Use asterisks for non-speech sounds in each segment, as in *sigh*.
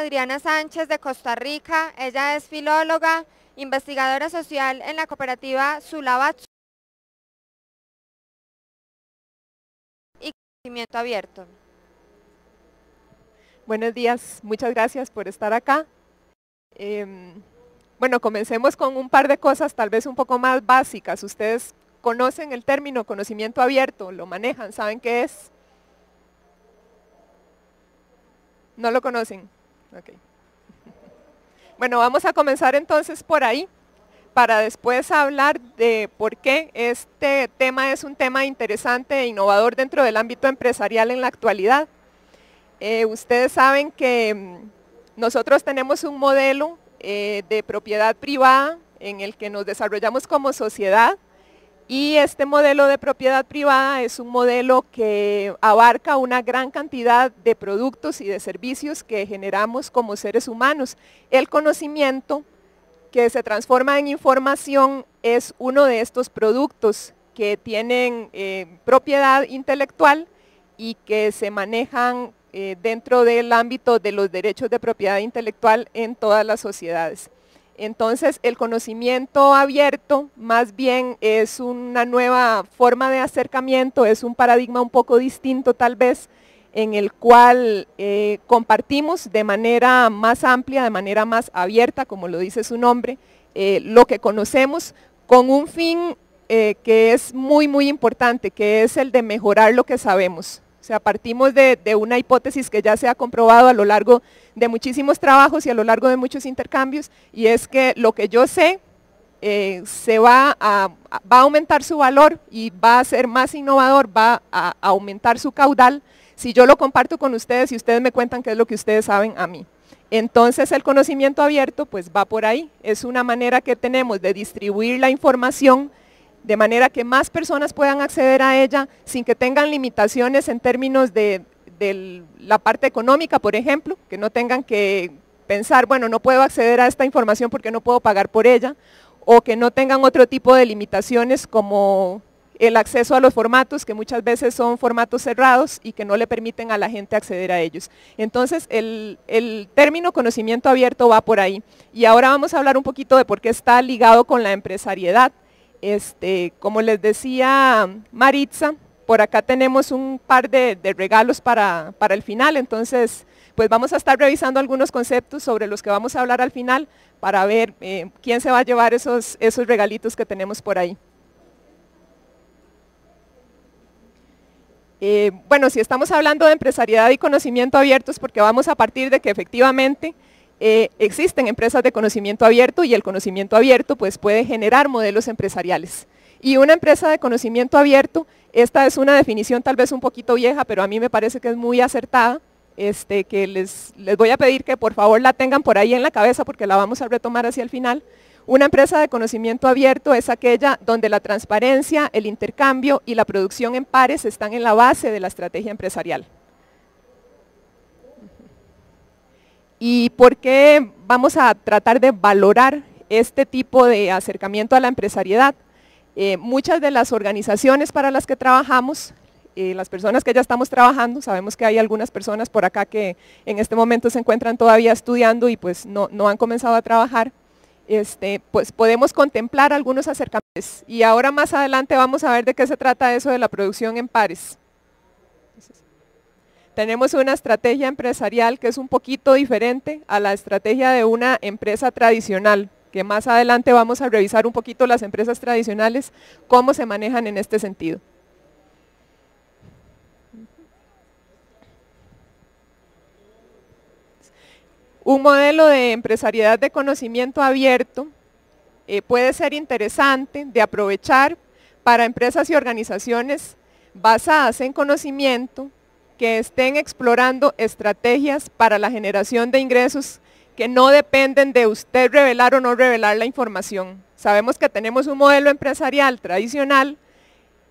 Adriana Sánchez de Costa Rica. Ella es filóloga, investigadora social en la cooperativa Sulabat y conocimiento abierto. Buenos días, muchas gracias por estar acá. Em, bueno, comencemos con un par de cosas tal vez un poco más básicas. Ustedes conocen el término conocimiento abierto, lo manejan, saben qué es. ¿No lo conocen? *laughs* Bueno, vamos a comenzar entonces por ahí para después hablar de por qué este tema es un tema interesante e innovador dentro del ámbito empresarial en la actualidad. Eh, ustedes saben que mm, nosotros tenemos un modelo eh, de propiedad privada en el que nos desarrollamos como sociedad y este modelo de propiedad privada es un modelo que abarca una gran cantidad de productos y de servicios que generamos como seres humanos. El conocimiento que se transforma en información es uno de estos productos que tienen eh, propiedad intelectual y que se manejan eh, dentro del ámbito de los derechos de propiedad intelectual en todas las sociedades. Entonces, el conocimiento abierto más bien es una nueva forma de acercamiento, es un paradigma un poco distinto tal vez, en el cual eh, compartimos de manera más amplia, de manera más abierta, como lo dice su nombre, eh, lo que conocemos con un fin eh, que es muy, muy importante, que es el de mejorar lo que sabemos. Sea, partimos de, una hipótesis que ya se ha comprobado a lo largo de muchísimos trabajos y a lo largo de muchos intercambios, y es que lo que yo sé eh, se va a, a aumentar su valor y va a ser más innovador, va a, aumentar su caudal si yo lo comparto con ustedes y ustedes me cuentan qué es lo que ustedes saben a mí. Entonces el conocimiento abierto pues va por ahí, es una manera que tenemos de distribuir la información de manera que más personas puedan acceder a ella sin que tengan limitaciones en términos de, la parte económica, por ejemplo, que no tengan que pensar, bueno, no puedo acceder a esta información porque no puedo pagar por ella, o que no tengan otro tipo de limitaciones como el acceso a los formatos, que muchas veces son formatos cerrados y que no le permiten a la gente acceder a ellos. Entonces, el, el, término conocimiento abierto va por ahí. Y ahora vamos a hablar un poquito de por qué está ligado con la empresariedad. Este, como les decía Maritza, por acá tenemos un par de, regalos para, el final, entonces pues vamos a estar revisando algunos conceptos sobre los que vamos a hablar al final para ver eh, quién se va a llevar esos, regalitos que tenemos por ahí. Eh, bueno, si estamos hablando de empresariedad y conocimiento abiertos, porque vamos a partir de que efectivamente eh, existen empresas de conocimiento abierto y el conocimiento abierto pues, puede generar modelos empresariales. Y una empresa de conocimiento abierto, esta es una definición tal vez un poquito vieja, pero a mí me parece que es muy acertada, este, que les, les voy a pedir que por favor la tengan por ahí en la cabeza porque la vamos a retomar hacia el final. Una empresa de conocimiento abierto es aquella donde la transparencia, el intercambio y la producción en pares están en la base de la estrategia empresarial. ¿Y por qué vamos a tratar de valorar este tipo de acercamiento a la empresariedad? Eh, muchas de las organizaciones para las que trabajamos, eh, las personas que ya estamos trabajando, sabemos que hay algunas personas por acá que en este momento se encuentran todavía estudiando y pues no, han comenzado a trabajar, este, pues podemos contemplar algunos acercamientos. Y ahora más adelante vamos a ver de qué se trata eso de la producción en pares. Tenemos una estrategia empresarial que es un poquito diferente a la estrategia de una empresa tradicional, que más adelante vamos a revisar un poquito las empresas tradicionales, cómo se manejan en este sentido. Un modelo de empresariedad de conocimiento abierto eh, puede ser interesante de aprovechar para empresas y organizaciones basadas en conocimiento que estén explorando estrategias para la generación de ingresos que no dependen de usted revelar o no revelar la información. Sabemos que tenemos un modelo empresarial tradicional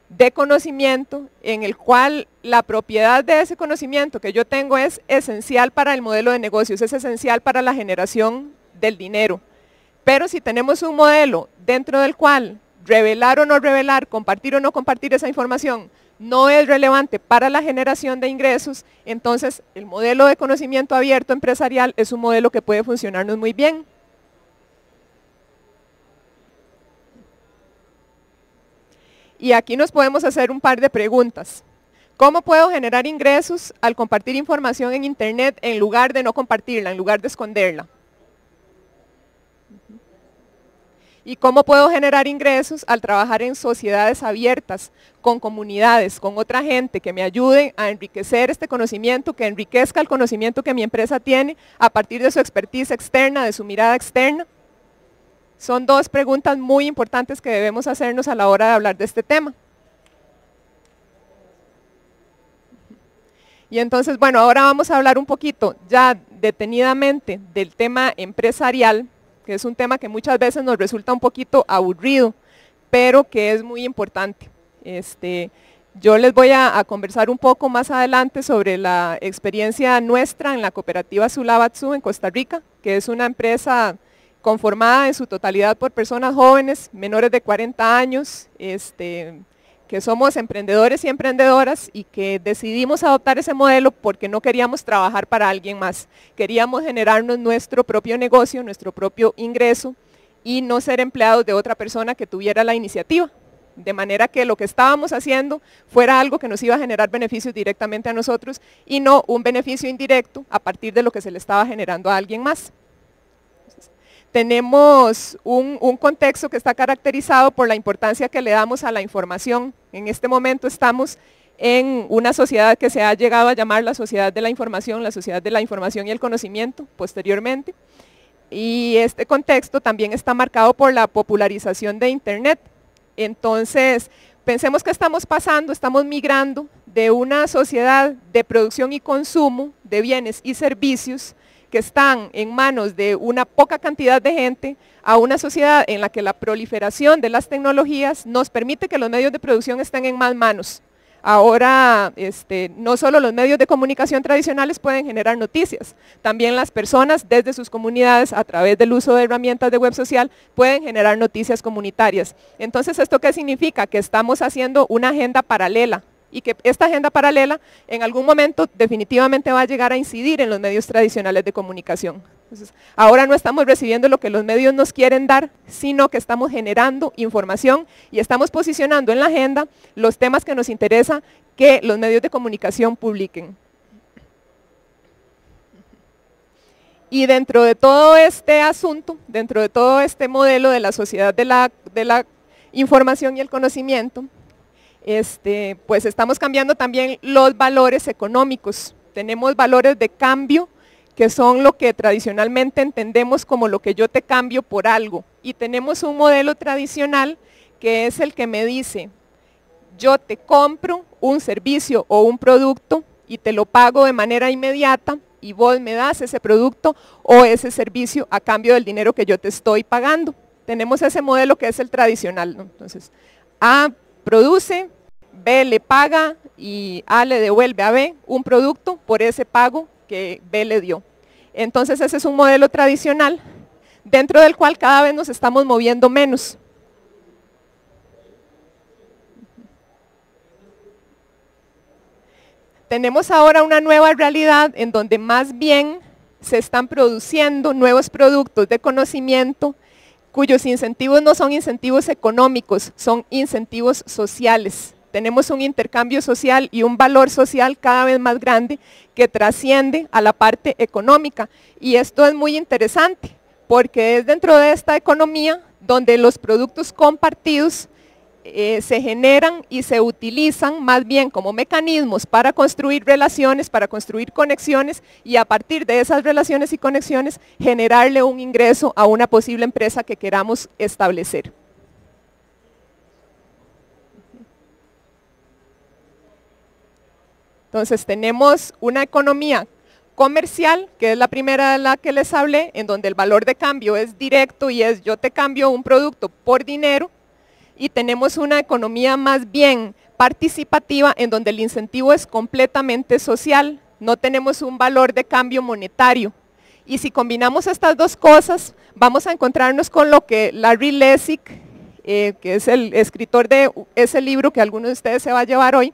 de conocimiento en el cual la propiedad de ese conocimiento que yo tengo es esencial para el modelo de negocios, es esencial para la generación del dinero. Pero si tenemos un modelo dentro del cual revelar o no revelar, compartir o no compartir esa información, no es relevante para la generación de ingresos, entonces el modelo de conocimiento abierto empresarial es un modelo que puede funcionarnos muy bien. Y aquí nos podemos hacer un par de preguntas. ¿Cómo puedo generar ingresos al compartir información en Internet en lugar de no compartirla, en lugar de esconderla? ¿Y cómo puedo generar ingresos al trabajar en sociedades abiertas, con comunidades, con otra gente que me ayude a enriquecer este conocimiento, que enriquezca el conocimiento que mi empresa tiene a partir de su expertise externa, de su mirada externa? Son dos preguntas muy importantes que debemos hacernos a la hora de hablar de este tema. Y entonces, bueno, ahora vamos a hablar un poquito ya detenidamente del tema empresarial, que es un tema que muchas veces nos resulta un poquito aburrido, pero que es muy importante. Este, yo les voy a, conversar un poco más adelante sobre la experiencia nuestra en la cooperativa Sulabatsu en Costa Rica, que es una empresa conformada en su totalidad por personas jóvenes, menores de 40 años, este, que somos emprendedores y emprendedoras y que decidimos adoptar ese modelo porque no queríamos trabajar para alguien más. Queríamos generarnos nuestro propio negocio, nuestro propio ingreso y no ser empleados de otra persona que tuviera la iniciativa. De manera que lo que estábamos haciendo fuera algo que nos iba a generar beneficios directamente a nosotros y no un beneficio indirecto a partir de lo que se le estaba generando a alguien más tenemos un, contexto que está caracterizado por la importancia que le damos a la información. En este momento estamos en una sociedad que se ha llegado a llamar la sociedad de la información, la sociedad de la información y el conocimiento posteriormente. Y este contexto también está marcado por la popularización de Internet. Entonces, pensemos que estamos pasando, estamos migrando de una sociedad de producción y consumo de bienes y servicios que están en manos de una poca cantidad de gente a una sociedad en la que la proliferación de las tecnologías nos permite que los medios de producción estén en más manos. Ahora, este, no solo los medios de comunicación tradicionales pueden generar noticias, también las personas desde sus comunidades, a través del uso de herramientas de web social, pueden generar noticias comunitarias. Entonces, ¿esto qué significa? Que estamos haciendo una agenda paralela y que esta agenda paralela en algún momento definitivamente va a llegar a incidir en los medios tradicionales de comunicación. ahora no estamos recibiendo lo que los medios nos quieren dar, sino que estamos generando información y estamos posicionando en la agenda los temas que nos interesa que los medios de comunicación publiquen. Y dentro de todo este asunto, dentro de todo este modelo de la sociedad de la, de la información y el conocimiento, este, pues estamos cambiando también los valores económicos. Tenemos valores de cambio que son lo que tradicionalmente entendemos como lo que yo te cambio por algo. Y tenemos un modelo tradicional que es el que me dice, yo te compro un servicio o un producto y te lo pago de manera inmediata y vos me das ese producto o ese servicio a cambio del dinero que yo te estoy pagando. Tenemos ese modelo que es el tradicional. Entonces, A produce, B le paga y A le devuelve a B un producto por ese pago que B le dio. Entonces ese es un modelo tradicional dentro del cual cada vez nos estamos moviendo menos. Tenemos ahora una nueva realidad en donde más bien se están produciendo nuevos productos de conocimiento cuyos incentivos no son incentivos económicos, son incentivos sociales tenemos un intercambio social y un valor social cada vez más grande que trasciende a la parte económica. Y esto es muy interesante porque es dentro de esta economía donde los productos compartidos eh, se generan y se utilizan más bien como mecanismos para construir relaciones, para construir conexiones y a partir de esas relaciones y conexiones generarle un ingreso a una posible empresa que queramos establecer. Entonces tenemos una economía comercial, que es la primera de la que les hablé, en donde el valor de cambio es directo y es yo te cambio un producto por dinero, y tenemos una economía más bien participativa en donde el incentivo es completamente social, no tenemos un valor de cambio monetario. Y si combinamos estas dos cosas, vamos a encontrarnos con lo que Larry Lessig, eh, que es el escritor de ese libro que alguno de ustedes se va a llevar hoy,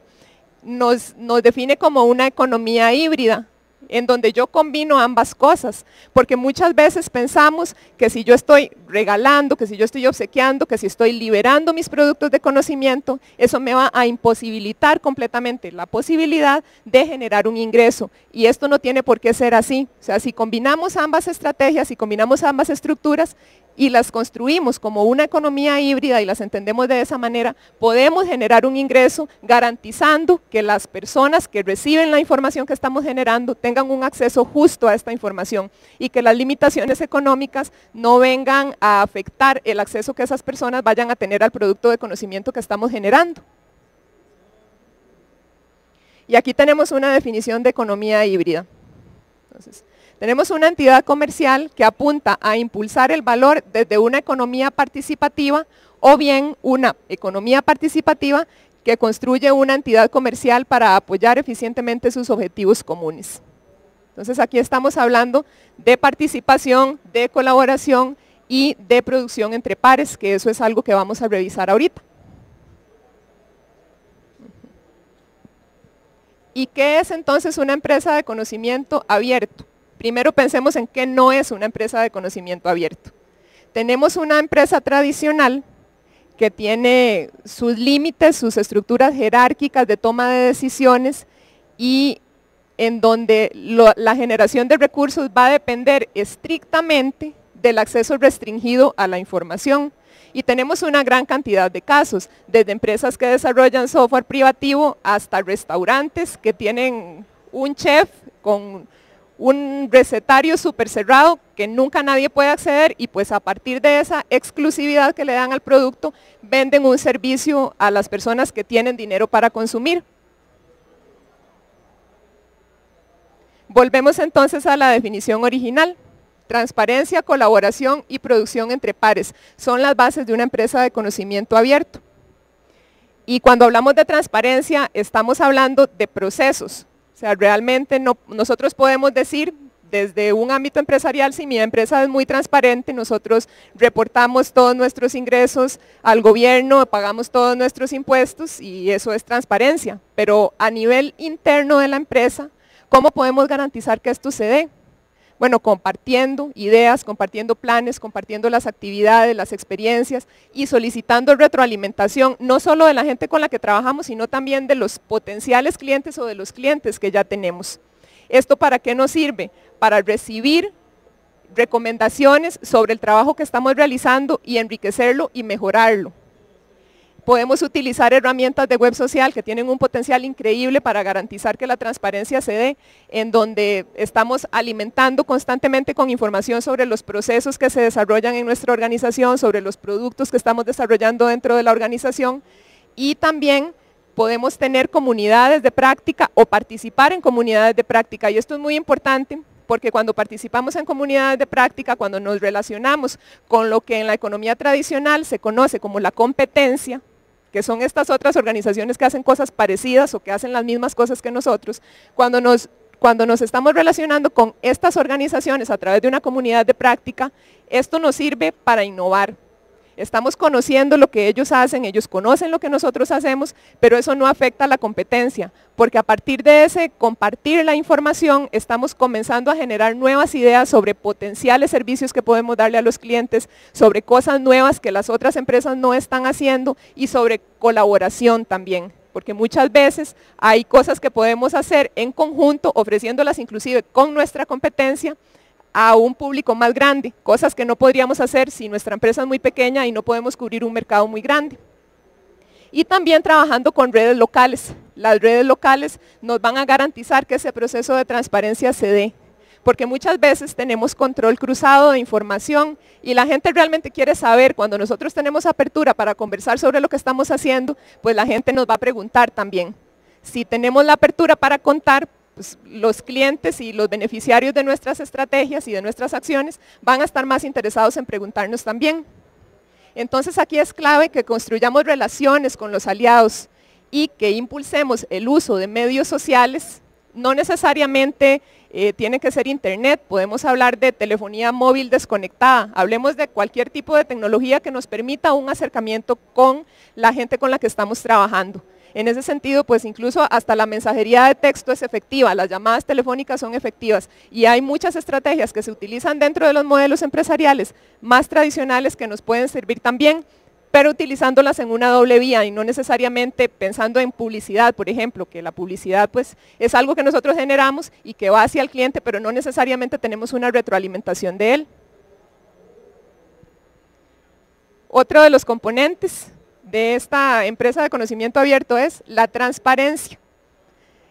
nos, define como una economía híbrida, en donde yo combino ambas cosas, porque muchas veces pensamos que si yo estoy regalando, que si yo estoy obsequiando, que si estoy liberando mis productos de conocimiento, eso me va a imposibilitar completamente la posibilidad de generar un ingreso. Y esto no tiene por qué ser así. O sea, si combinamos ambas estrategias, si combinamos ambas estructuras, y las construimos como una economía híbrida y las entendemos de esa manera, podemos generar un ingreso garantizando que las personas que reciben la información que estamos generando tengan un acceso justo a esta información y que las limitaciones económicas no vengan a afectar el acceso que esas personas vayan a tener al producto de conocimiento que estamos generando. Y aquí tenemos una definición de economía híbrida. Tenemos una entidad comercial que apunta a impulsar el valor desde una economía participativa o bien una economía participativa que construye una entidad comercial para apoyar eficientemente sus objetivos comunes. Entonces aquí estamos hablando de participación, de colaboración y de producción entre pares, que eso es algo que vamos a revisar ahorita. ¿Y qué es entonces una empresa de conocimiento abierto? Primero pensemos en qué no es una empresa de conocimiento abierto. Tenemos una empresa tradicional que tiene sus límites, sus estructuras jerárquicas de toma de decisiones y en donde la generación de recursos va a depender estrictamente del acceso restringido a la información. Y tenemos una gran cantidad de casos, desde empresas que desarrollan software privativo hasta restaurantes que tienen un chef con un recetario súper cerrado que nunca nadie puede acceder y pues a partir de esa exclusividad que le dan al producto, venden un servicio a las personas que tienen dinero para consumir. Volvemos entonces a la definición original. Transparencia, colaboración y producción entre pares son las bases de una empresa de conocimiento abierto. Y cuando hablamos de transparencia, estamos hablando de procesos, o sea, realmente no, nosotros podemos decir desde un ámbito empresarial, si mi empresa es muy transparente, nosotros reportamos todos nuestros ingresos al gobierno, pagamos todos nuestros impuestos y eso es transparencia. Pero a nivel interno de la empresa, ¿cómo podemos garantizar que esto se dé? Bueno, compartiendo ideas, compartiendo planes, compartiendo las actividades, las experiencias y solicitando retroalimentación, no solo de la gente con la que trabajamos, sino también de los potenciales clientes o de los clientes que ya tenemos. ¿Esto para qué nos sirve? Para recibir recomendaciones sobre el trabajo que estamos realizando y enriquecerlo y mejorarlo podemos utilizar herramientas de web social que tienen un potencial increíble para garantizar que la transparencia se dé, en donde estamos alimentando constantemente con información sobre los procesos que se desarrollan en nuestra organización, sobre los productos que estamos desarrollando dentro de la organización y también podemos tener comunidades de práctica o participar en comunidades de práctica. Y esto es muy importante porque cuando participamos en comunidades de práctica, cuando nos relacionamos con lo que en la economía tradicional se conoce como la competencia, que son estas otras organizaciones que hacen cosas parecidas o que hacen las mismas cosas que nosotros, cuando nos, cuando nos estamos relacionando con estas organizaciones a través de una comunidad de práctica, esto nos sirve para innovar, Estamos conociendo lo que ellos hacen, ellos conocen lo que nosotros hacemos, pero eso no afecta a la competencia, porque a partir de ese compartir la información, estamos comenzando a generar nuevas ideas sobre potenciales servicios que podemos darle a los clientes, sobre cosas nuevas que las otras empresas no están haciendo y sobre colaboración también porque muchas veces hay cosas que podemos hacer en conjunto, ofreciéndolas inclusive con nuestra competencia, a un público más grande, cosas que no podríamos hacer si nuestra empresa es muy pequeña y no podemos cubrir un mercado muy grande. Y también trabajando con redes locales. Las redes locales nos van a garantizar que ese proceso de transparencia se dé, porque muchas veces tenemos control cruzado de información y la gente realmente quiere saber, cuando nosotros tenemos apertura para conversar sobre lo que estamos haciendo, pues la gente nos va a preguntar también. Si tenemos la apertura para contar, pues, los clientes y los beneficiarios de nuestras estrategias y de nuestras acciones van a estar más interesados en preguntarnos también. Entonces aquí es clave que construyamos relaciones con los aliados y que impulsemos el uso de medios sociales, no necesariamente eh, tiene que ser internet, podemos hablar de telefonía móvil desconectada, hablemos de cualquier tipo de tecnología que nos permita un acercamiento con la gente con la que estamos trabajando En ese sentido, pues incluso hasta la mensajería de texto es efectiva, las llamadas telefónicas son efectivas y hay muchas estrategias que se utilizan dentro de los modelos empresariales más tradicionales que nos pueden servir también pero utilizándolas en una doble vía y no necesariamente pensando en publicidad, por ejemplo, que la publicidad pues es algo que nosotros generamos y que va hacia el cliente, pero no necesariamente tenemos una retroalimentación de él. Otro de los componentes de esta empresa de conocimiento abierto es la transparencia,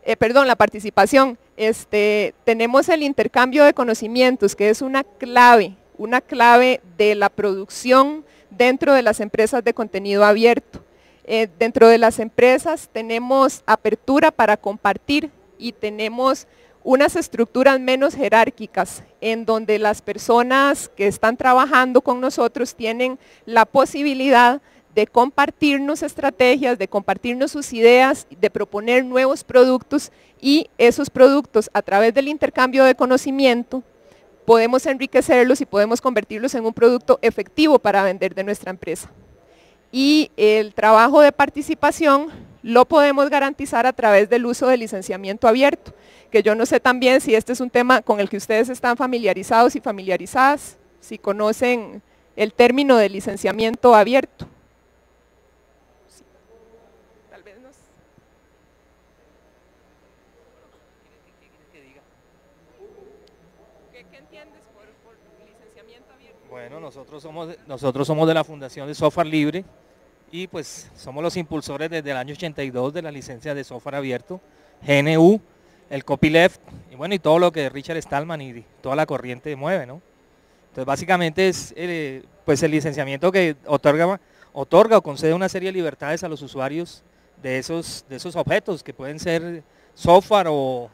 eh, perdón, la participación. Este, tenemos el intercambio de conocimientos, que es una clave, una clave de la producción dentro de las empresas de contenido abierto. Eh, dentro de las empresas tenemos apertura para compartir y tenemos unas estructuras menos jerárquicas en donde las personas que están trabajando con nosotros tienen la posibilidad compartirnos estrategias, de compartirnos sus ideas, de proponer nuevos productos y esos productos a través del intercambio de conocimiento podemos enriquecerlos y podemos convertirlos en un producto efectivo para vender de nuestra empresa. Y el trabajo de participación lo podemos garantizar a través del uso del licenciamiento abierto, que yo no sé también si este es un tema con el que ustedes están familiarizados y familiarizadas, si conocen el término de licenciamiento abierto. Bueno, nosotros somos, nosotros somos de la Fundación de Software Libre y pues somos los impulsores desde el año 82 de la licencia de software abierto, GNU, el copyleft y bueno, y todo lo que Richard Stallman y toda la corriente mueve, ¿no? Entonces básicamente es eh, pues el licenciamiento que otorga, otorga o concede una serie de libertades a los usuarios de esos, de esos objetos que pueden ser software o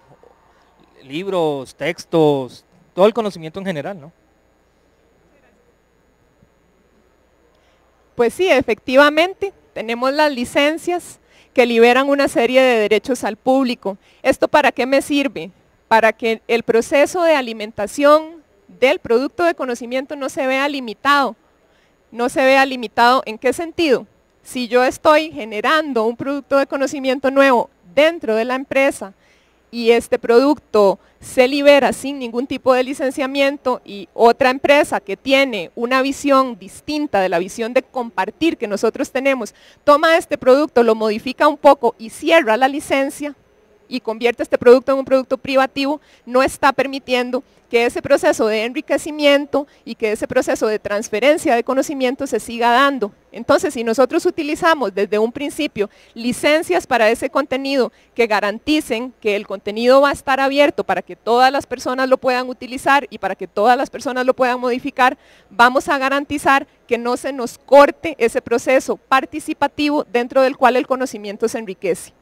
libros, textos, todo el conocimiento en general, ¿no? Pues sí, efectivamente, tenemos las licencias que liberan una serie de derechos al público. ¿Esto para qué me sirve? Para que el proceso de alimentación del producto de conocimiento no se vea limitado. No se vea limitado en qué sentido? Si yo estoy generando un producto de conocimiento nuevo dentro de la empresa y este producto se libera sin ningún tipo de licenciamiento y otra empresa que tiene una visión distinta de la visión de compartir que nosotros tenemos, toma este producto, lo modifica un poco y cierra la licencia, y convierte este producto en un producto privativo, no está permitiendo que ese proceso de enriquecimiento y que ese proceso de transferencia de conocimiento se siga dando. Entonces, si nosotros utilizamos desde un principio licencias para ese contenido que garanticen que el contenido va a estar abierto para que todas las personas lo puedan utilizar y para que todas las personas lo puedan modificar, vamos a garantizar que no se nos corte ese proceso participativo dentro del cual el conocimiento se enriquece.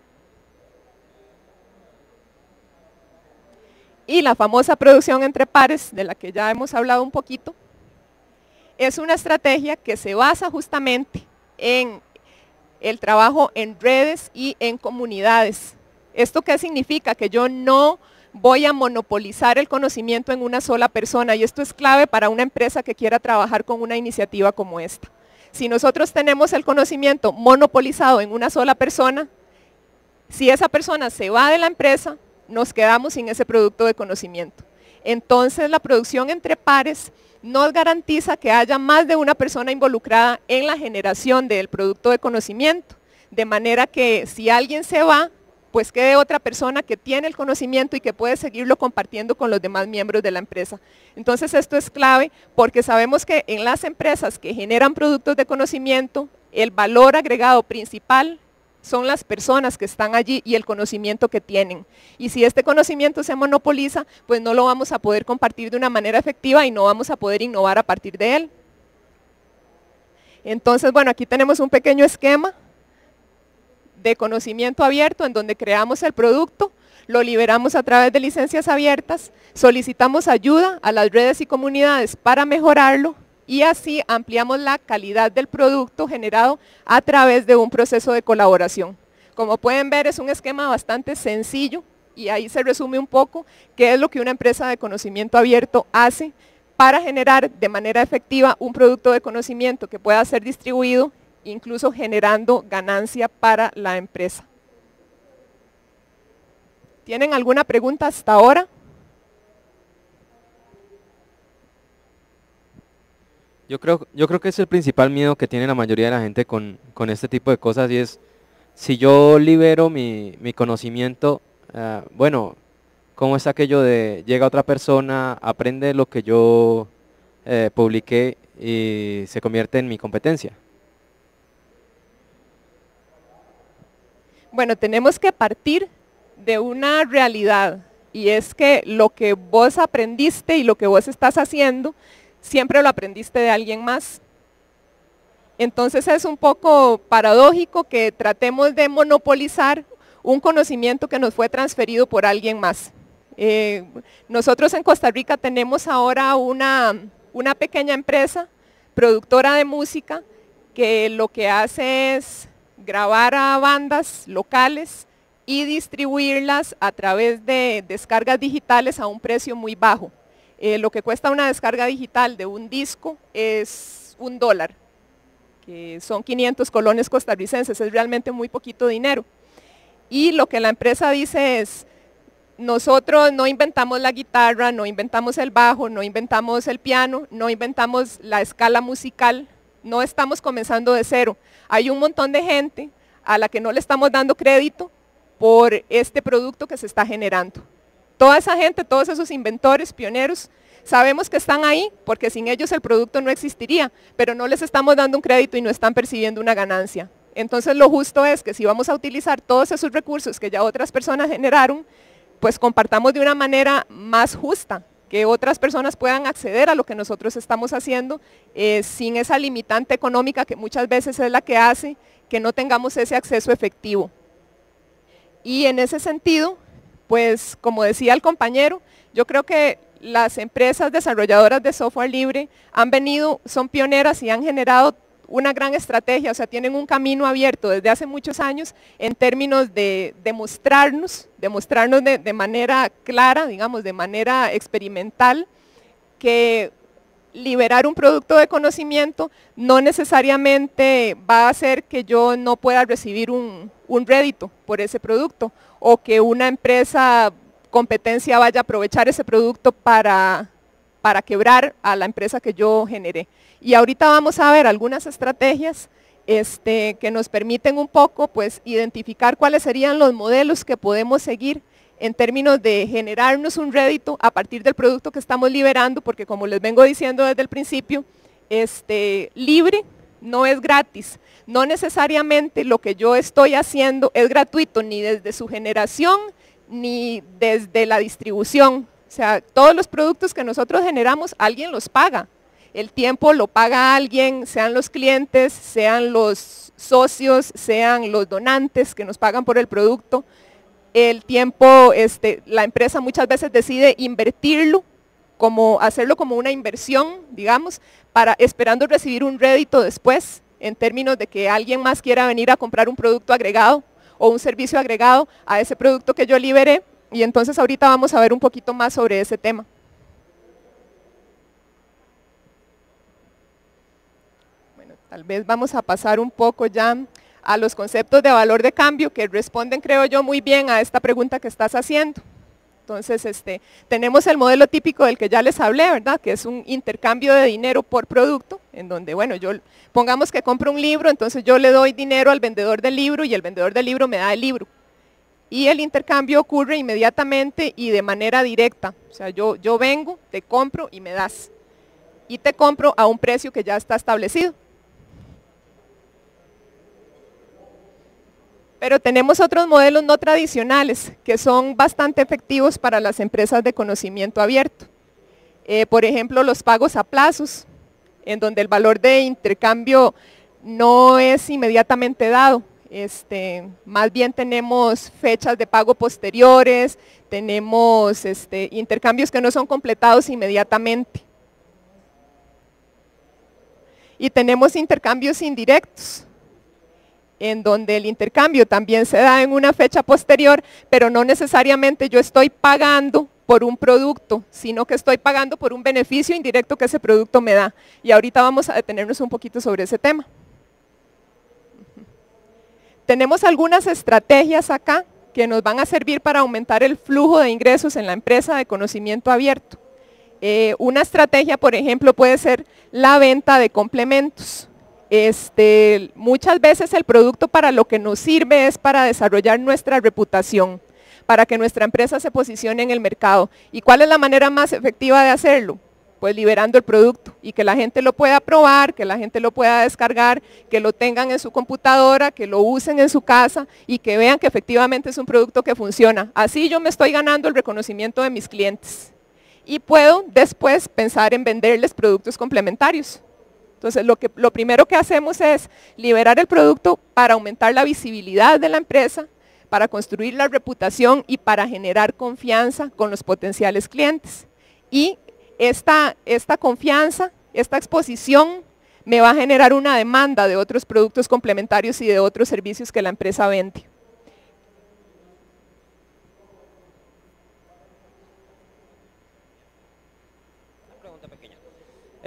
Y la famosa producción entre pares, de la que ya hemos hablado un poquito, es una estrategia que se basa justamente en el trabajo en redes y en comunidades. ¿Esto qué significa? Que yo no voy a monopolizar el conocimiento en una sola persona y esto es clave para una empresa que quiera trabajar con una iniciativa como esta. Si nosotros tenemos el conocimiento monopolizado en una sola persona, si esa persona se va de la empresa, nos quedamos sin ese producto de conocimiento. Entonces la producción entre pares nos garantiza que haya más de una persona involucrada en la generación del producto de conocimiento, de manera que si alguien se va, pues quede otra persona que tiene el conocimiento y que puede seguirlo compartiendo con los demás miembros de la empresa. Entonces esto es clave porque sabemos que en las empresas que generan productos de conocimiento, el valor agregado principal son las personas que están allí y el conocimiento que tienen. Y si este conocimiento se monopoliza, pues no lo vamos a poder compartir de una manera efectiva y no vamos a poder innovar a partir de él. Entonces, bueno, aquí tenemos un pequeño esquema de conocimiento abierto en donde creamos el producto, lo liberamos a través de licencias abiertas, solicitamos ayuda a las redes y comunidades para mejorarlo y así ampliamos la calidad del producto generado a través de un proceso de colaboración. Como pueden ver es un esquema bastante sencillo y ahí se resume un poco qué es lo que una empresa de conocimiento abierto hace para generar de manera efectiva un producto de conocimiento que pueda ser distribuido, incluso generando ganancia para la empresa. ¿Tienen alguna pregunta hasta ahora? Yo creo, yo creo que es el principal miedo que tiene la mayoría de la gente con, este tipo de cosas y es, si yo libero mi, conocimiento, ah, bueno, ¿cómo es aquello de llega otra persona, aprende lo que yo eh, publiqué y se convierte en mi competencia? Bueno, tenemos que partir de una realidad y es que lo que vos aprendiste y lo que vos estás haciendo siempre lo aprendiste de alguien más. Entonces es un poco paradójico que tratemos de monopolizar un conocimiento que nos fue transferido por alguien más. Eh, nosotros en Costa Rica tenemos ahora una, una pequeña empresa productora de música que lo que hace es grabar a bandas locales y distribuirlas a través de descargas digitales a un precio muy bajo. Eh, lo que cuesta una descarga digital de un disco es un dólar, que son 500 colones costarricenses, es realmente muy poquito dinero. Y lo que la empresa dice es, nosotros no inventamos la guitarra, no inventamos el bajo, no inventamos el piano, no inventamos la escala musical, no estamos comenzando de cero. Hay un montón de gente a la que no le estamos dando crédito por este producto que se está generando. Toda esa gente, todos esos inventores, pioneros, sabemos que están ahí porque sin ellos el producto no existiría, pero no les estamos dando un crédito y no están percibiendo una ganancia. Entonces lo justo es que si vamos a utilizar todos esos recursos que ya otras personas generaron, pues compartamos de una manera más justa, que otras personas puedan acceder a lo que nosotros estamos haciendo eh, sin esa limitante económica que muchas veces es la que hace que no tengamos ese acceso efectivo. Y en ese sentido, pues como decía el compañero, yo creo que las empresas desarrolladoras de software libre han venido, son pioneras y han generado una gran estrategia, o sea, tienen un camino abierto desde hace muchos años en términos de demostrarnos, demostrarnos de, de manera clara, digamos, de manera experimental, que liberar un producto de conocimiento no necesariamente va a hacer que yo no pueda recibir un, rédito por ese producto o que una empresa competencia vaya a aprovechar ese producto para, para quebrar a la empresa que yo generé. Y ahorita vamos a ver algunas estrategias este, que nos permiten un poco pues, identificar cuáles serían los modelos que podemos seguir en términos de generarnos un rédito a partir del producto que estamos liberando, porque como les vengo diciendo desde el principio, este, libre no es gratis. No necesariamente lo que yo estoy haciendo es gratuito, ni desde su generación, ni desde la distribución. O sea, todos los productos que nosotros generamos, alguien los paga. El tiempo lo paga alguien, sean los clientes, sean los socios, sean los donantes que nos pagan por el producto el tiempo, este, la empresa muchas veces decide invertirlo, como hacerlo como una inversión, digamos, esperando recibir un rédito después, en términos de que alguien más quiera venir a comprar un producto agregado o un servicio agregado a ese producto que yo liberé. Y entonces ahorita vamos a ver un poquito más sobre ese tema. Bueno, tal vez vamos a pasar un poco ya a los conceptos de valor de cambio que responden, creo yo, muy bien a esta pregunta que estás haciendo. Entonces, este, tenemos el modelo típico del que ya les hablé, ¿verdad? Que es un intercambio de dinero por producto, en donde, bueno, yo pongamos que compro un libro, entonces yo le doy dinero al vendedor del libro y el vendedor del libro me da el libro. Y el intercambio ocurre inmediatamente y de manera directa. O sea, yo, yo vengo, te compro y me das. Y te compro a un precio que ya está establecido. Pero tenemos otros modelos no tradicionales que son bastante efectivos para las empresas de conocimiento abierto. Eh, por ejemplo, los pagos a plazos, en donde el valor de intercambio no es inmediatamente dado. Este, más bien tenemos fechas de pago posteriores, tenemos este, intercambios que no son completados inmediatamente. Y tenemos intercambios indirectos, en donde el intercambio también se da en una fecha posterior, pero no necesariamente yo estoy pagando por un producto, sino que estoy pagando por un beneficio indirecto que ese producto me da. Y ahorita vamos a detenernos un poquito sobre ese tema. Tenemos algunas estrategias acá que nos van a servir para aumentar el flujo de ingresos en la empresa de conocimiento abierto. Eh, una estrategia, por ejemplo, puede ser la venta de complementos. Este, muchas veces el producto para lo que nos sirve es para desarrollar nuestra reputación, para que nuestra empresa se posicione en el mercado. ¿Y cuál es la manera más efectiva de hacerlo? Pues liberando el producto y que la gente lo pueda probar, que la gente lo pueda descargar, que lo tengan en su computadora, que lo usen en su casa y que vean que efectivamente es un producto que funciona. Así yo me estoy ganando el reconocimiento de mis clientes y puedo después pensar en venderles productos complementarios. Entonces, lo, que, lo primero que hacemos es liberar el producto para aumentar la visibilidad de la empresa, para construir la reputación y para generar confianza con los potenciales clientes. Y esta, esta confianza, esta exposición me va a generar una demanda de otros productos complementarios y de otros servicios que la empresa vende.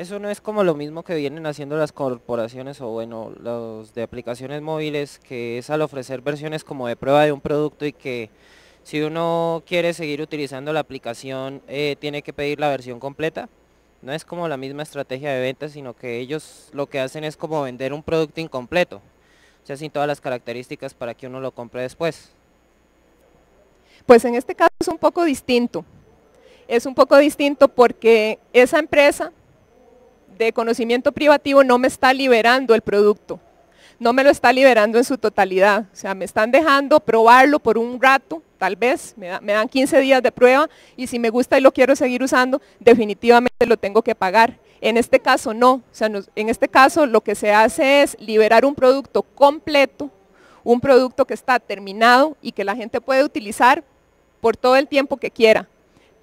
Eso no es como lo mismo que vienen haciendo las corporaciones o bueno, los de aplicaciones móviles, que es al ofrecer versiones como de prueba de un producto y que si uno quiere seguir utilizando la aplicación eh, tiene que pedir la versión completa. No es como la misma estrategia de venta, sino que ellos lo que hacen es como vender un producto incompleto, o sea, sin todas las características para que uno lo compre después. Pues en este caso es un poco distinto. Es un poco distinto porque esa empresa de conocimiento privativo no me está liberando el producto, no me lo está liberando en su totalidad. O sea, me están dejando probarlo por un rato, tal vez, me, dan 15 días de prueba y si me gusta y lo quiero seguir usando, definitivamente lo tengo que pagar. En este caso no, o sea, en este caso lo que se hace es liberar un producto completo, un producto que está terminado y que la gente puede utilizar por todo el tiempo que quiera,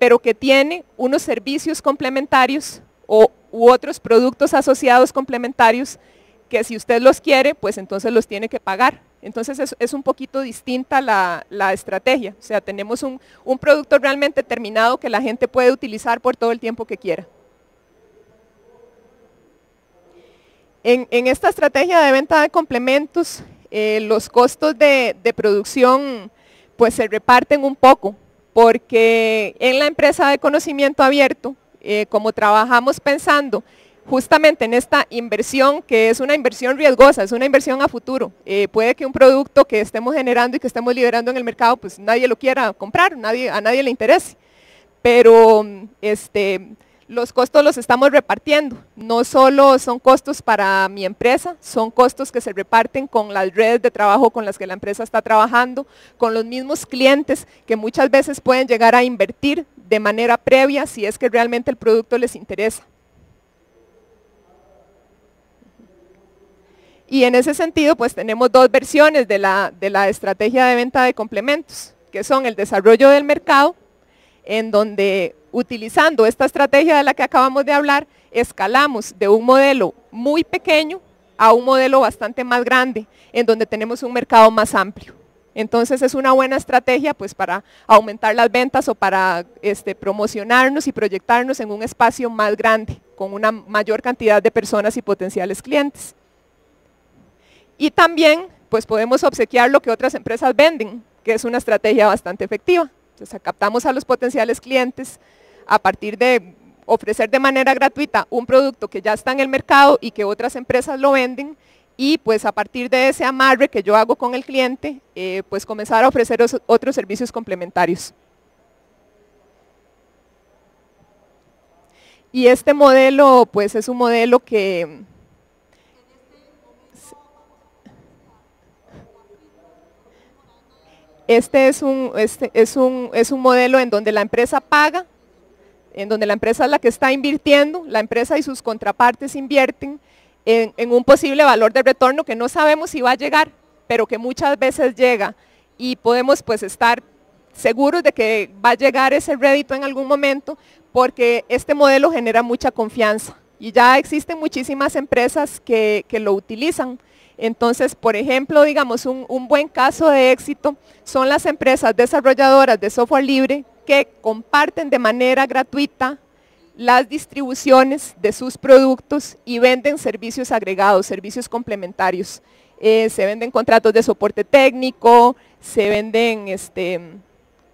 pero que tiene unos servicios complementarios o, u otros productos asociados complementarios que si usted los quiere, pues entonces los tiene que pagar. Entonces es, un poquito distinta la, estrategia. O sea, tenemos un, producto realmente terminado que la gente puede utilizar por todo el tiempo que quiera. En, esta estrategia de venta de complementos, eh, los costos de, de producción pues se reparten un poco, porque en la empresa de conocimiento abierto, eh, como trabajamos pensando justamente en esta inversión, que es una inversión riesgosa, es una inversión a futuro. Eh, puede que un producto que estemos generando y que estemos liberando en el mercado, pues nadie lo quiera comprar, nadie, a nadie le interese. Pero este, los costos los estamos repartiendo. No solo son costos para mi empresa, son costos que se reparten con las redes de trabajo con las que la empresa está trabajando, con los mismos clientes que muchas veces pueden llegar a invertir de manera previa si es que realmente el producto les interesa. Y en ese sentido, pues tenemos dos versiones de la, de la estrategia de venta de complementos, que son el desarrollo del mercado, en donde utilizando esta estrategia de la que acabamos de hablar, escalamos de un modelo muy pequeño a un modelo bastante más grande, en donde tenemos un mercado más amplio. Entonces es una buena estrategia pues, para aumentar las ventas o para este, promocionarnos y proyectarnos en un espacio más grande, con una mayor cantidad de personas y potenciales clientes. Y también pues, podemos obsequiar lo que otras empresas venden, que es una estrategia bastante efectiva. Entonces captamos a los potenciales clientes a partir de ofrecer de manera gratuita un producto que ya está en el mercado y que otras empresas lo venden y pues a partir de ese amarre que yo hago con el cliente, eh, pues comenzar a ofrecer otros servicios complementarios. Y este modelo pues es un modelo que este es un, este es un, es un modelo en donde la empresa paga en donde la empresa es la que está invirtiendo, la empresa y sus contrapartes invierten en, un posible valor de retorno que no sabemos si va a llegar, pero que muchas veces llega y podemos pues estar seguros de que va a llegar ese rédito en algún momento porque este modelo genera mucha confianza y ya existen muchísimas empresas que, lo utilizan. Entonces, por ejemplo, digamos, un, un, buen caso de éxito son las empresas desarrolladoras de software libre que comparten de manera gratuita las distribuciones de sus productos y venden servicios agregados, servicios complementarios. eh, se venden contratos de soporte técnico, se venden este,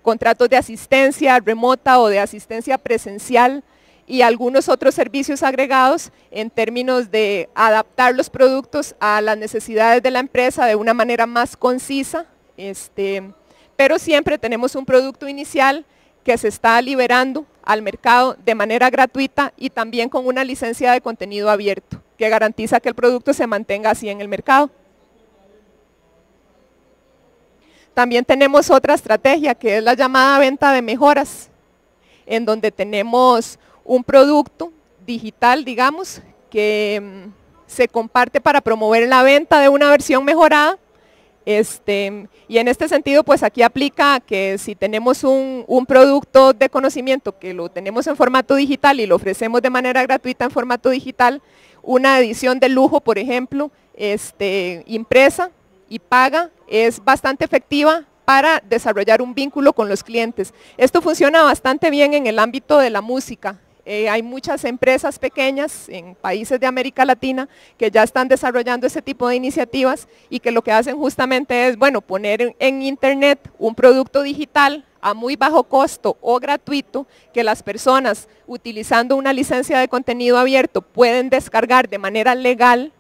contratos de asistencia remota o de asistencia presencial y algunos otros servicios agregados en términos de adaptar los productos a las necesidades de la empresa de una manera más concisa, este, pero siempre tenemos un producto inicial que se está liberando al mercado de manera gratuita y también con una licencia de contenido abierto que garantiza que el producto se mantenga así en el mercado. También tenemos otra estrategia que es la llamada venta de mejoras, en donde tenemos un producto digital, digamos, que mm, se comparte para promover la venta de una versión mejorada. Este, y en este sentido, pues aquí aplica que si tenemos un, producto de conocimiento que lo tenemos en formato digital y lo ofrecemos de manera gratuita en formato digital, una edición de lujo, por ejemplo, este, impresa y paga, es bastante efectiva para desarrollar un vínculo con los clientes. Esto funciona bastante bien en el ámbito de la música. Eh, hay muchas empresas pequeñas en países de América Latina que ya están desarrollando ese tipo de iniciativas y que lo que hacen justamente es, bueno, poner en internet un producto digital a muy bajo costo o gratuito que las personas utilizando una licencia de contenido abierto pueden descargar de manera legal,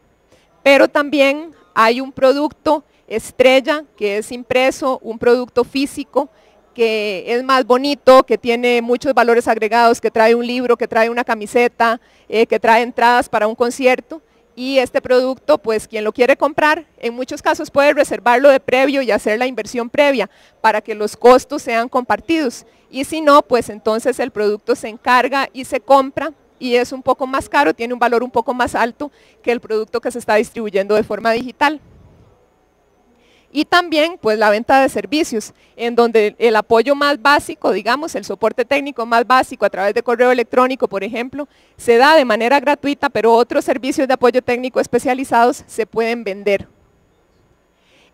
pero también hay un producto estrella que es impreso, un producto físico que es más bonito, que tiene muchos valores agregados, que trae un libro, que trae una camiseta, eh, que trae entradas para un concierto. Y este producto, pues quien lo quiere comprar, en muchos casos puede reservarlo de previo y hacer la inversión previa para que los costos sean compartidos. Y si no, pues entonces el producto se encarga y se compra y es un poco más caro, tiene un valor un poco más alto que el producto que se está distribuyendo de forma digital y también pues la venta de servicios, en donde el apoyo más básico, digamos, el soporte técnico más básico a través de correo electrónico, por ejemplo, se da de manera gratuita, pero otros servicios de apoyo técnico especializados se pueden vender.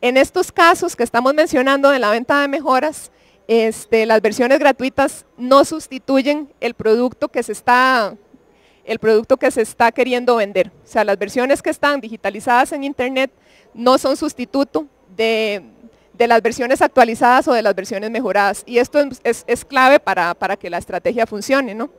En estos casos que estamos mencionando de la venta de mejoras, este, las versiones gratuitas no sustituyen el producto que se está el producto que se está queriendo vender. O sea, las versiones que están digitalizadas en Internet no son sustituto de, las versiones actualizadas o de las versiones mejoradas. Y esto es, clave para, que la estrategia funcione. ¿no?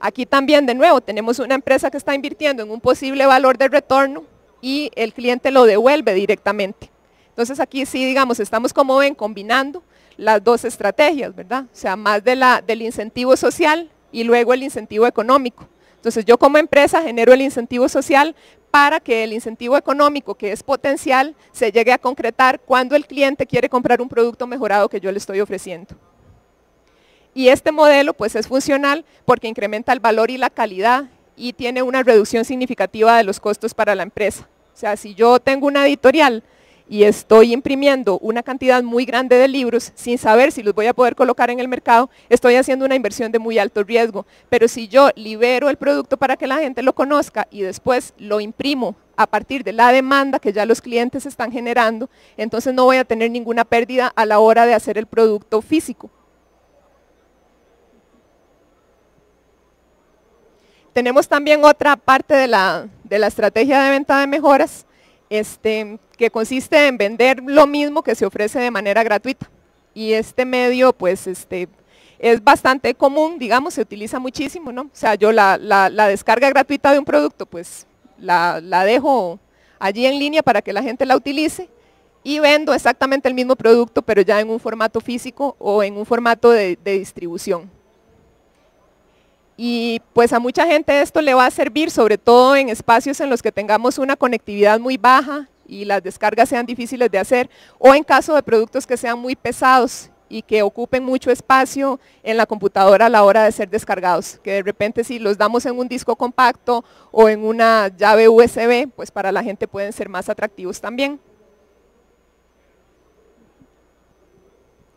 Aquí también, de nuevo, tenemos una empresa que está invirtiendo en un posible valor de retorno y el cliente lo devuelve directamente. Entonces aquí sí, digamos, estamos como ven combinando las dos estrategias, ¿verdad? O sea, más de la, del incentivo social y luego el incentivo económico. Entonces yo como empresa genero el incentivo social para que el incentivo económico que es potencial se llegue a concretar cuando el cliente quiere comprar un producto mejorado que yo le estoy ofreciendo. Y este modelo pues es funcional porque incrementa el valor y la calidad y tiene una reducción significativa de los costos para la empresa. O sea, si yo tengo una editorial y estoy imprimiendo una cantidad muy grande de libros sin saber si los voy a poder colocar en el mercado, estoy haciendo una inversión de muy alto riesgo. Pero si yo libero el producto para que la gente lo conozca y después lo imprimo a partir de la demanda que ya los clientes están generando, entonces no voy a tener ninguna pérdida a la hora de hacer el producto físico. Tenemos también otra parte de la, de la estrategia de venta de mejoras, este, que consiste en vender lo mismo que se ofrece de manera gratuita. Y este medio, pues, este, es bastante común, digamos, se utiliza muchísimo, ¿no? O sea, yo la, descarga gratuita de un producto, pues, la, dejo allí en línea para que la gente la utilice y vendo exactamente el mismo producto, pero ya en un formato físico o en un formato de distribución. Y pues a mucha gente esto le va a servir, sobre todo en espacios en los que tengamos una conectividad muy baja y las descargas sean difíciles de hacer, o en caso de productos que sean muy pesados y que ocupen mucho espacio en la computadora a la hora de ser descargados, que de repente si los damos en un disco compacto o en una llave USB, pues para la gente pueden ser más atractivos también.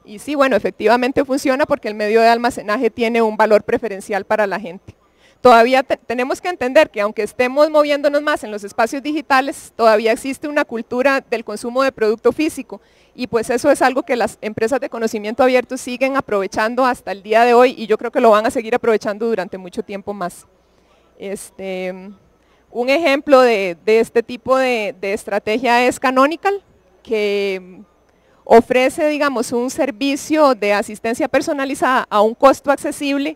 Y sí, bueno, efectivamente funciona porque el medio de almacenaje tiene un valor preferencial para la gente. Todavía tenemos que entender que aunque estemos moviéndonos más en los espacios digitales, todavía existe una cultura del consumo de producto físico y pues eso es algo que las empresas de conocimiento abierto siguen aprovechando hasta el día de hoy y yo creo que lo van a seguir aprovechando durante mucho tiempo más. Este, Un ejemplo de, este tipo de, estrategia es Canonical, que ofrece, digamos, un servicio de asistencia personalizada a un costo accesible,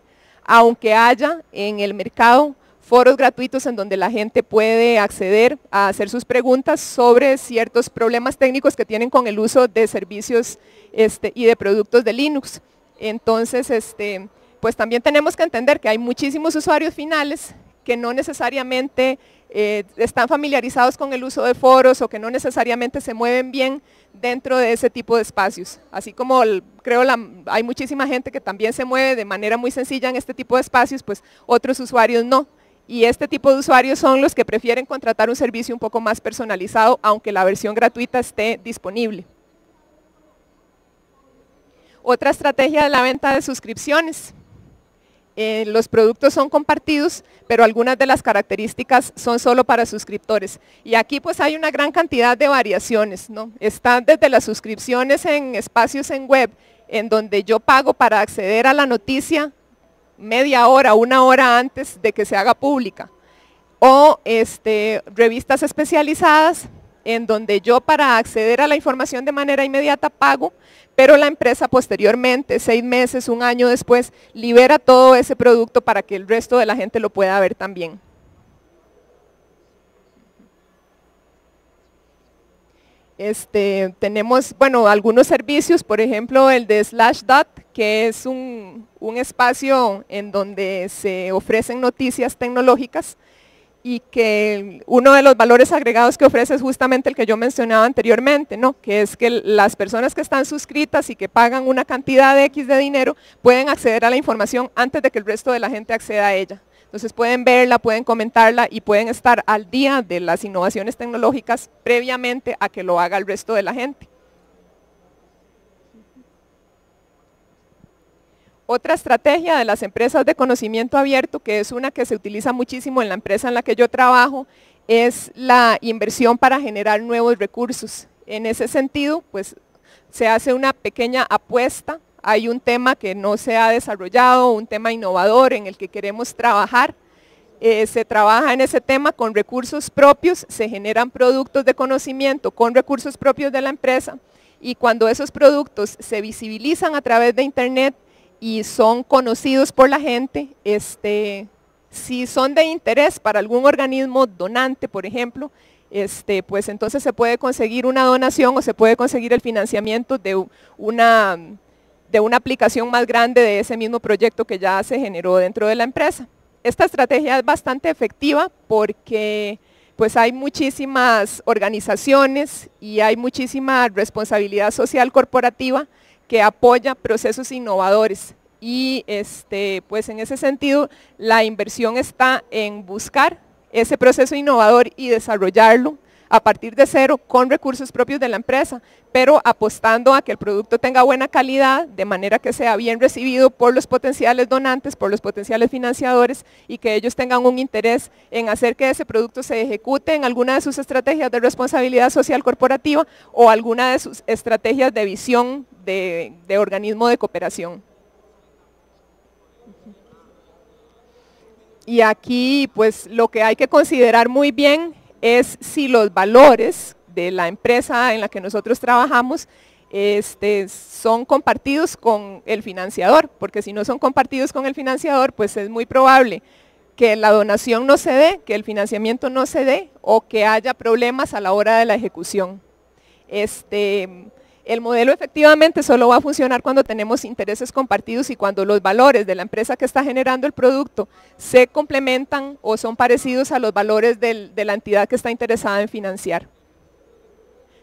aunque haya en el mercado foros gratuitos en donde la gente puede acceder a hacer sus preguntas sobre ciertos problemas técnicos que tienen con el uso de servicios este, y de productos de Linux. Entonces, este, pues también tenemos que entender que hay muchísimos usuarios finales que no necesariamente eh, están familiarizados con el uso de foros o que no necesariamente se mueven bien dentro de ese tipo de espacios. Así como creo la, hay muchísima gente que también se mueve de manera muy sencilla en este tipo de espacios, pues otros usuarios no. Y este tipo de usuarios son los que prefieren contratar un servicio un poco más personalizado, aunque la versión gratuita esté disponible. Otra estrategia de la venta de suscripciones. Eh, los productos son compartidos, pero algunas de las características son solo para suscriptores. Y aquí pues hay una gran cantidad de variaciones. Están desde las suscripciones en espacios en web, en donde yo pago para acceder a la noticia media hora, una hora antes de que se haga pública. O este, revistas especializadas, en donde yo para acceder a la información de manera inmediata pago, pero la empresa posteriormente, seis meses, un año después, libera todo ese producto para que el resto de la gente lo pueda ver también. Este, tenemos, bueno, algunos servicios, por ejemplo, el de Slashdot, que es un espacio en donde se ofrecen noticias tecnológicas y que uno de los valores agregados que ofrece es justamente el que yo mencionaba anteriormente, ¿no? que es que las personas que están suscritas y que pagan una cantidad de X de dinero pueden acceder a la información antes de que el resto de la gente acceda a ella. Entonces pueden verla, pueden comentarla y pueden estar al día de las innovaciones tecnológicas previamente a que lo haga el resto de la gente. Otra estrategia de las empresas de conocimiento abierto, que es una que se utiliza muchísimo en la empresa en la que yo trabajo, es la inversión para generar nuevos recursos. En ese sentido, pues se hace una pequeña apuesta, hay un tema que no se ha desarrollado, un tema innovador en el que queremos trabajar, eh, se trabaja en ese tema con recursos propios, se generan productos de conocimiento con recursos propios de la empresa y cuando esos productos se visibilizan a través de internet, y son conocidos por la gente, este, si son de interés para algún organismo donante, por ejemplo, este, pues entonces se puede conseguir una donación o se puede conseguir el financiamiento de una, de una aplicación más grande de ese mismo proyecto que ya se generó dentro de la empresa. Esta estrategia es bastante efectiva porque pues hay muchísimas organizaciones y hay muchísima responsabilidad social corporativa que apoya procesos innovadores. Y este, pues en ese sentido, la inversión está en buscar ese proceso innovador y desarrollarlo a partir de cero con recursos propios de la empresa, pero apostando a que el producto tenga buena calidad, de manera que sea bien recibido por los potenciales donantes, por los potenciales financiadores y que ellos tengan un interés en hacer que ese producto se ejecute en alguna de sus estrategias de responsabilidad social corporativa o alguna de sus estrategias de visión de, organismo de cooperación. Y aquí pues lo que hay que considerar muy bien es si los valores de la empresa en la que nosotros trabajamos este, son compartidos con el financiador, porque si no son compartidos con el financiador, pues es muy probable que la donación no se dé, que el financiamiento no se dé o que haya problemas a la hora de la ejecución. Este, el modelo efectivamente solo va a funcionar cuando tenemos intereses compartidos y cuando los valores de la empresa que está generando el producto se complementan o son parecidos a los valores de la entidad que está interesada en financiar.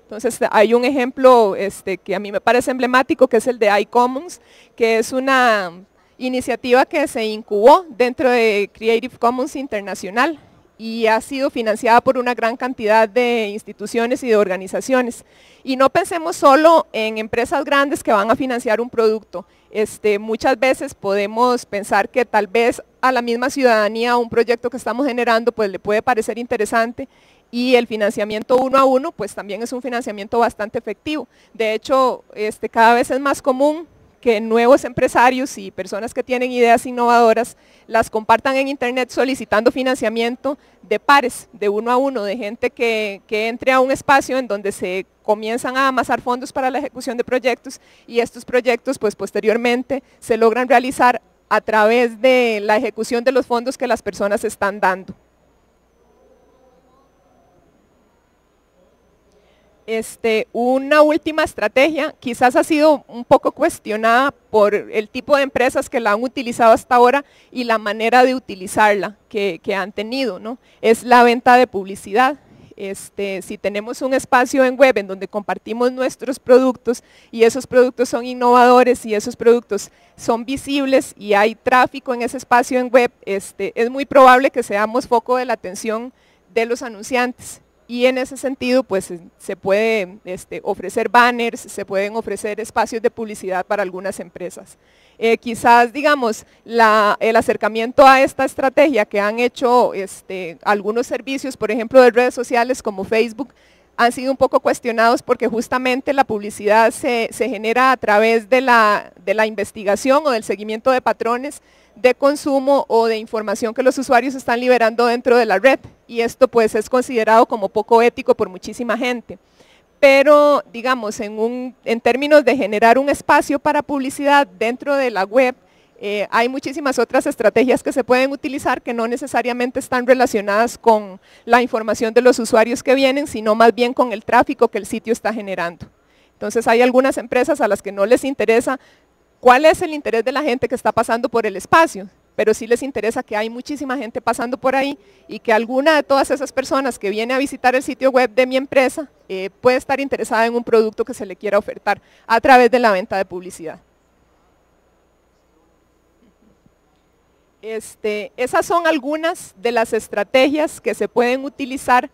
Entonces hay un ejemplo este, que a mí me parece emblemático, que es el de iCommons, que es una iniciativa que se incubó dentro de Creative Commons Internacional y ha sido financiada por una gran cantidad de instituciones y de organizaciones. Y no pensemos solo en empresas grandes que van a financiar un producto. Este, muchas veces podemos pensar que tal vez a la misma ciudadanía un proyecto que estamos generando pues le puede parecer interesante y el financiamiento uno a uno pues también es un financiamiento bastante efectivo. De hecho, este, cada vez es más común que nuevos empresarios y personas que tienen ideas innovadoras las compartan en internet solicitando financiamiento de pares, de uno a uno, de gente que, que entre a un espacio en donde se comienzan a amasar fondos para la ejecución de proyectos y estos proyectos pues posteriormente se logran realizar a través de la ejecución de los fondos que las personas están dando. Este, una última estrategia, quizás ha sido un poco cuestionada por el tipo de empresas que la han utilizado hasta ahora y la manera de utilizarla que, han tenido, ¿no? es la venta de publicidad. Este, si tenemos un espacio en web en donde compartimos nuestros productos y esos productos son innovadores y esos productos son visibles y hay tráfico en ese espacio en web, este, es muy probable que seamos foco de la atención de los anunciantes y en ese sentido pues se puede este, ofrecer banners, se pueden ofrecer espacios de publicidad para algunas empresas. Eh, quizás digamos el acercamiento a esta estrategia que han hecho este, algunos servicios, por ejemplo de redes sociales como Facebook, han sido un poco cuestionados porque justamente la publicidad se, genera a través de la, de la investigación o del seguimiento de patrones de consumo o de información que los usuarios están liberando dentro de la red y esto pues es considerado como poco ético por muchísima gente. Pero digamos, en, un, en términos de generar un espacio para publicidad dentro de la web, eh, hay muchísimas otras estrategias que se pueden utilizar que no necesariamente están relacionadas con la información de los usuarios que vienen, sino más bien con el tráfico que el sitio está generando. Entonces hay algunas empresas a las que no les interesa cuál es el interés de la gente que está pasando por el espacio, pero sí les interesa que hay muchísima gente pasando por ahí y que alguna de todas esas personas que viene a visitar el sitio web de mi empresa eh, puede estar interesada en un producto que se le quiera ofertar a través de la venta de publicidad. Este, esas son algunas de las estrategias que se pueden utilizar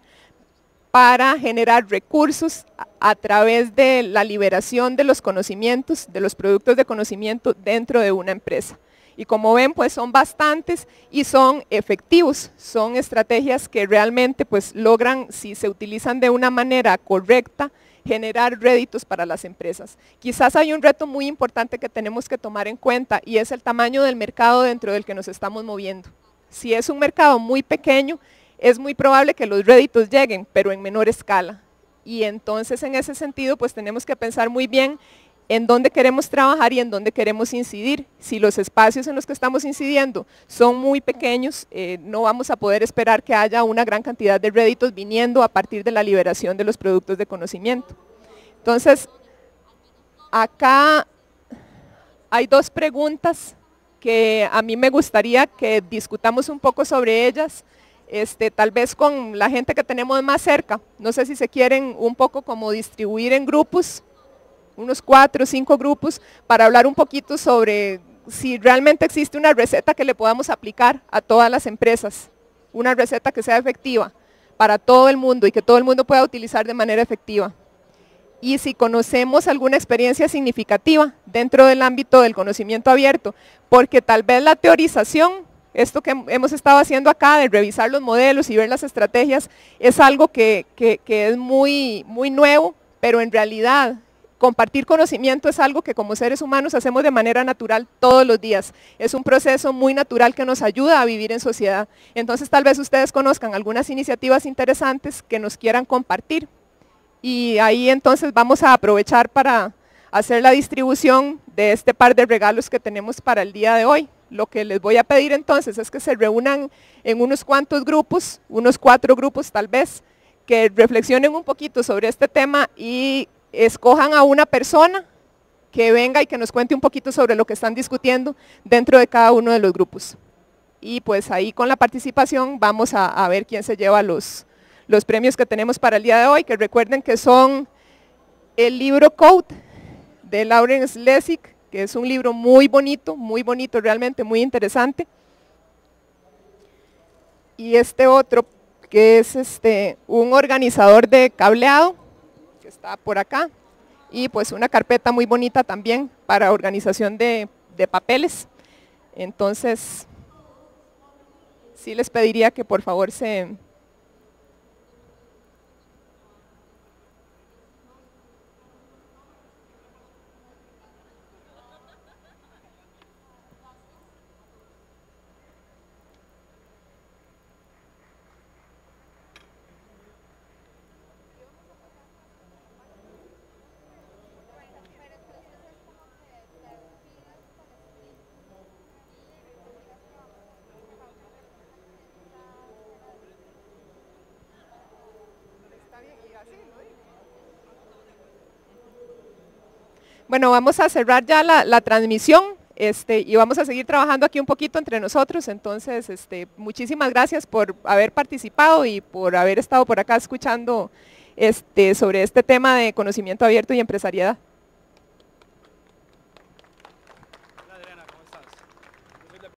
para generar recursos a, través de la liberación de los conocimientos, de los productos de conocimiento dentro de una empresa. Y como ven, pues son bastantes y son efectivos, son estrategias que realmente pues logran, si se utilizan de una manera correcta, generar réditos para las empresas. Quizás hay un reto muy importante que tenemos que tomar en cuenta y es el tamaño del mercado dentro del que nos estamos moviendo. Si es un mercado muy pequeño, es muy probable que los réditos lleguen, pero en menor escala. Y entonces en ese sentido, pues tenemos que pensar muy bien en dónde queremos trabajar y en dónde queremos incidir. Si los espacios en los que estamos incidiendo son muy pequeños, eh, no vamos a poder esperar que haya una gran cantidad de réditos viniendo a partir de la liberación de los productos de conocimiento. Entonces, acá hay dos preguntas que a mí me gustaría que discutamos un poco sobre ellas. Este, tal vez con la gente que tenemos más cerca. No sé si se quieren un poco como distribuir en grupos, unos cuatro o cinco grupos, para hablar un poquito sobre si realmente existe una receta que le podamos aplicar a todas las empresas, una receta que sea efectiva para todo el mundo y que todo el mundo pueda utilizar de manera efectiva. Y si conocemos alguna experiencia significativa dentro del ámbito del conocimiento abierto, porque tal vez la teorización esto que hemos estado haciendo acá de revisar los modelos y ver las estrategias es algo que, es muy, muy nuevo, pero en realidad compartir conocimiento es algo que como seres humanos hacemos de manera natural todos los días. Es un proceso muy natural que nos ayuda a vivir en sociedad. Entonces tal vez ustedes conozcan algunas iniciativas interesantes que nos quieran compartir. Y ahí entonces vamos a aprovechar para hacer la distribución de este par de regalos que tenemos para el día de hoy. Lo que les voy a pedir entonces es que se reúnan en unos cuantos grupos, unos cuatro grupos tal vez, que reflexionen un poquito sobre este tema y escojan a una persona que venga y que nos cuente un poquito sobre lo que están discutiendo dentro de cada uno de los grupos. Y pues ahí con la participación vamos a, ver quién se lleva los, los premios que tenemos para el día de hoy, que recuerden que son el libro Code de Lauren Slesik, que es un libro muy bonito, muy bonito realmente, muy interesante. Y este otro, que es este, un organizador de cableado, está por acá, y pues una carpeta muy bonita también para organización de, de papeles. Entonces, sí les pediría que por favor se, Bueno, vamos a cerrar ya la, transmisión este, y vamos a seguir trabajando aquí un poquito entre nosotros. Entonces, este, muchísimas gracias por haber participado y por haber estado por acá escuchando este, sobre este tema de conocimiento abierto y empresariedad.